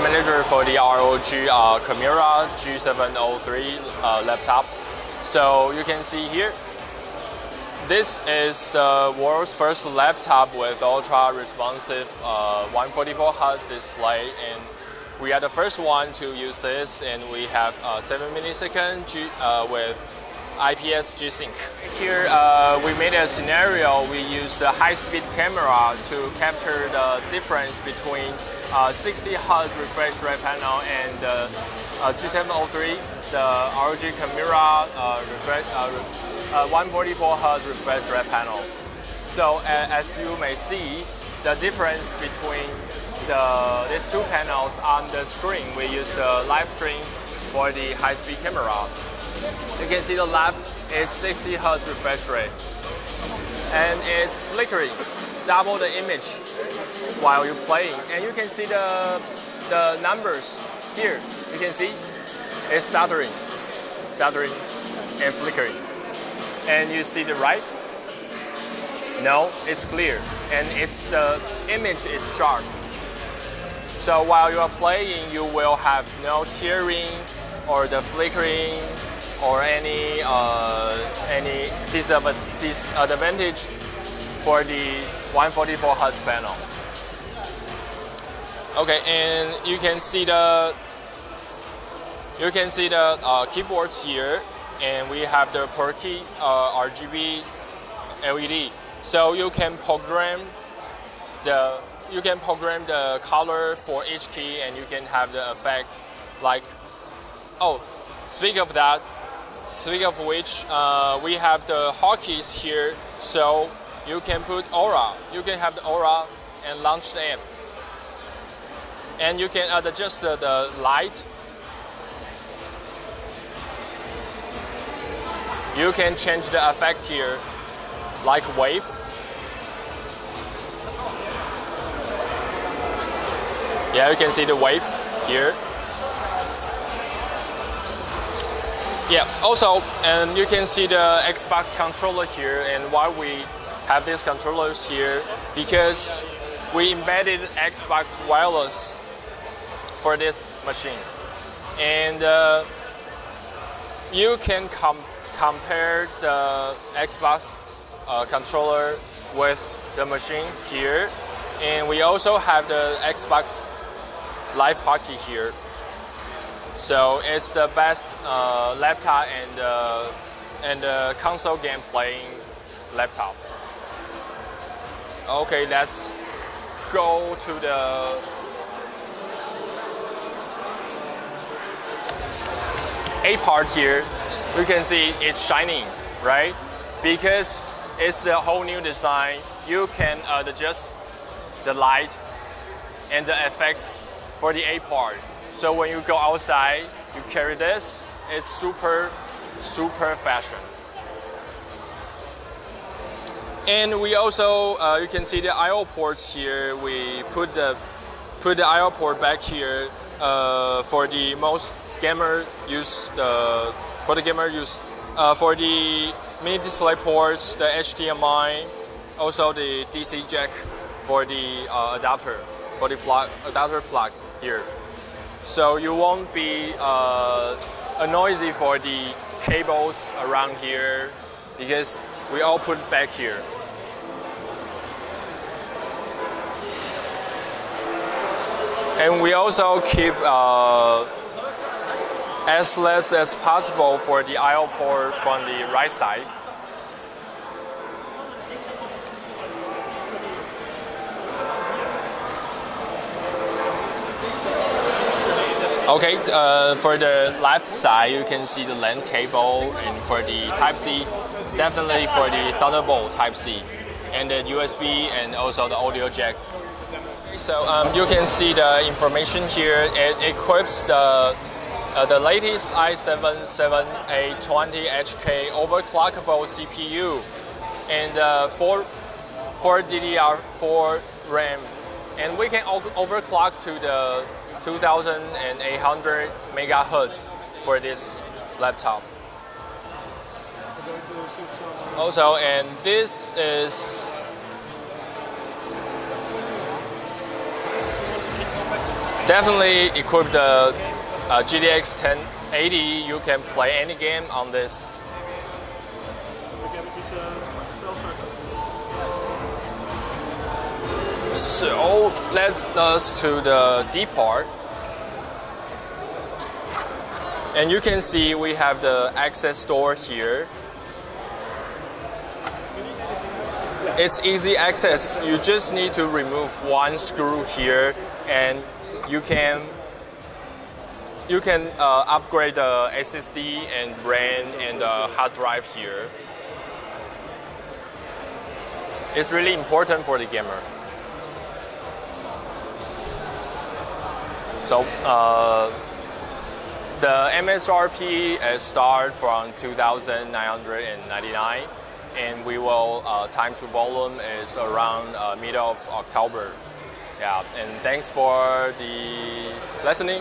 manager for the ROG uh, Chimera G703 uh, laptop. So you can see here, this is the world's first laptop with ultra responsive uh, 144 Hz display and we are the first one to use this and we have uh, 7 millisecond G, uh, with IPS G-Sync. Here uh, we made a scenario, we use the high-speed camera to capture the difference between uh, 60 Hz refresh rate panel and uh, uh G703, the ROG Chimera uh, refresh, uh, 144 Hz refresh rate panel. So as you may see, the difference between the, these two panels on the screen, we use the live stream for the high-speed camera. You can see the left is 60 Hz refresh rate. And it's flickering, double the image while you're playing. And you can see the, the numbers here. You can see it's stuttering, stuttering and flickering. And you see the right? No, it's clear. And it's the image is sharp. So while you are playing, you will have no tearing or the flickering or any uh, any disadvantage for the 144 Hz panel. Okay, and you can see the you can see the uh, keyboard here, and we have the per key uh, RGB LED. So you can program the you can program the color for each key, and you can have the effect like oh. Speak of that, Speaking of which, uh, we have the hotkeys here, so you can put Aura. You can have the Aura and launch the app. And you can adjust the, the light. You can change the effect here, like wave. Yeah, you can see the wave here. Yeah, also, and you can see the Xbox controller here and why we have these controllers here because we embedded Xbox wireless for this machine. And uh, you can com compare the Xbox uh, controller with the machine here. And we also have the Xbox Live hotkey here. So it's the best uh, laptop and uh, and uh, console game playing laptop. Okay, let's go to the A part here. You can see it's shining, right? Because it's the whole new design. You can adjust the light and the effect for the A part. So when you go outside, you carry this. It's super, super fashion. And we also, uh, you can see the I/O ports here. We put the put the I/O port back here uh, for the most gamer use. The for the gamer use uh, for the mini display ports, the HDMI, also the DC jack for the uh, adapter for the plug adapter plug here so you won't be uh, noisy for the cables around here because we all put back here. And we also keep uh, as less as possible for the I/O port from the right side. Okay, uh, for the left side, you can see the LAN cable, and for the Type-C, definitely for the Thunderbolt Type-C, and the USB, and also the audio jack. So um, you can see the information here. It equips the uh, the latest i7-7820HK overclockable CPU, and uh, four four DDR4 RAM, and we can overclock to the 2800 megahertz for this laptop. Also, and this is Definitely equipped the uh, GTX 1080. You can play any game on this. So let us to the D part. And you can see we have the access door here. It's easy access. You just need to remove one screw here and you can you can uh, upgrade the SSD and RAM and the hard drive here. It's really important for the gamer. So uh, the MSRP is start from 2,999 and we will uh, time to volume is around uh, middle of October. Yeah, and thanks for the listening.